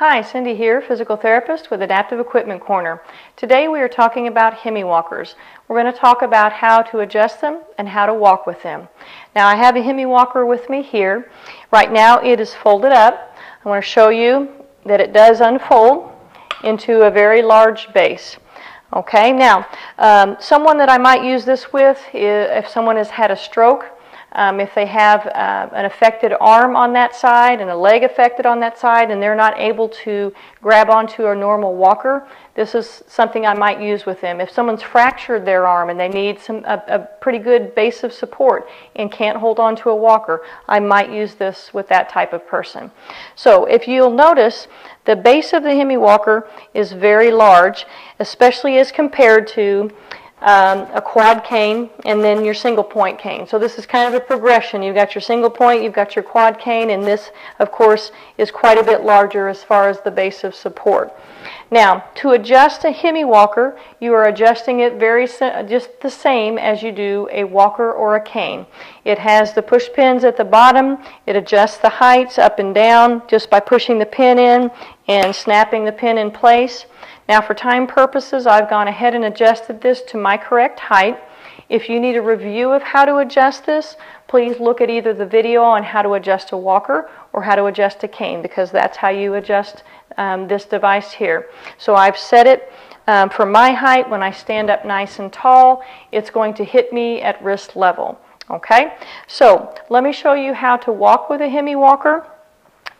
Hi, Cindy here, physical therapist with Adaptive Equipment Corner. Today we are talking about Hemi walkers. We're going to talk about how to adjust them and how to walk with them. Now I have a Hemi walker with me here. Right now it is folded up. I want to show you that it does unfold into a very large base. Okay, now um, someone that I might use this with if someone has had a stroke um, if they have uh, an affected arm on that side and a leg affected on that side and they're not able to grab onto a normal walker, this is something I might use with them. If someone's fractured their arm and they need some a, a pretty good base of support and can't hold on to a walker, I might use this with that type of person. So if you'll notice, the base of the Hemi walker is very large, especially as compared to um, a quad cane, and then your single point cane. So this is kind of a progression. You've got your single point, you've got your quad cane, and this, of course, is quite a bit larger as far as the base of support. Now, to adjust a Hemi walker, you are adjusting it very just the same as you do a walker or a cane. It has the push pins at the bottom. It adjusts the heights up and down just by pushing the pin in and snapping the pin in place. Now for time purposes, I've gone ahead and adjusted this to my correct height. If you need a review of how to adjust this, please look at either the video on how to adjust a walker or how to adjust a cane because that's how you adjust um, this device here. So I've set it um, for my height. When I stand up nice and tall, it's going to hit me at wrist level. Okay, so let me show you how to walk with a Hemi walker.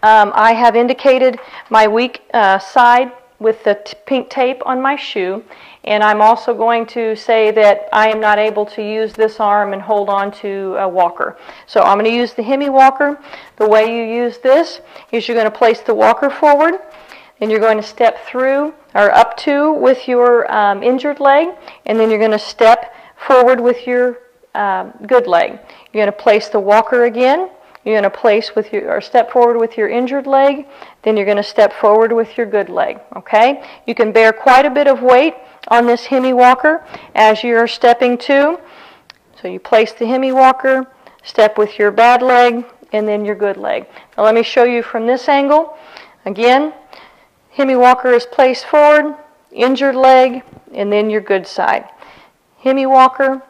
Um, I have indicated my weak uh, side with the pink tape on my shoe and I'm also going to say that I am not able to use this arm and hold on to a walker. So I'm going to use the Hemi walker. The way you use this is you're going to place the walker forward and you're going to step through or up to with your um, injured leg and then you're going to step forward with your um, good leg. You're going to place the walker again you're going to place with your, or step forward with your injured leg, then you're going to step forward with your good leg, okay? You can bear quite a bit of weight on this Hemi walker as you're stepping to. So you place the Hemi walker, step with your bad leg, and then your good leg. Now let me show you from this angle. Again, Hemi walker is placed forward, injured leg, and then your good side. Hemi walker,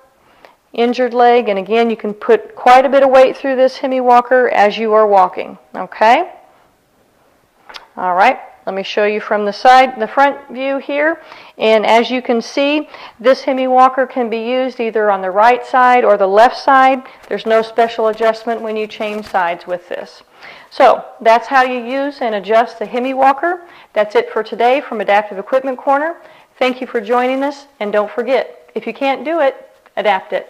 injured leg. And again, you can put quite a bit of weight through this Hemi walker as you are walking. Okay? All right. Let me show you from the side, the front view here. And as you can see, this Hemi walker can be used either on the right side or the left side. There's no special adjustment when you change sides with this. So that's how you use and adjust the Hemi walker. That's it for today from Adaptive Equipment Corner. Thank you for joining us, and don't forget, if you can't do it, adapt it.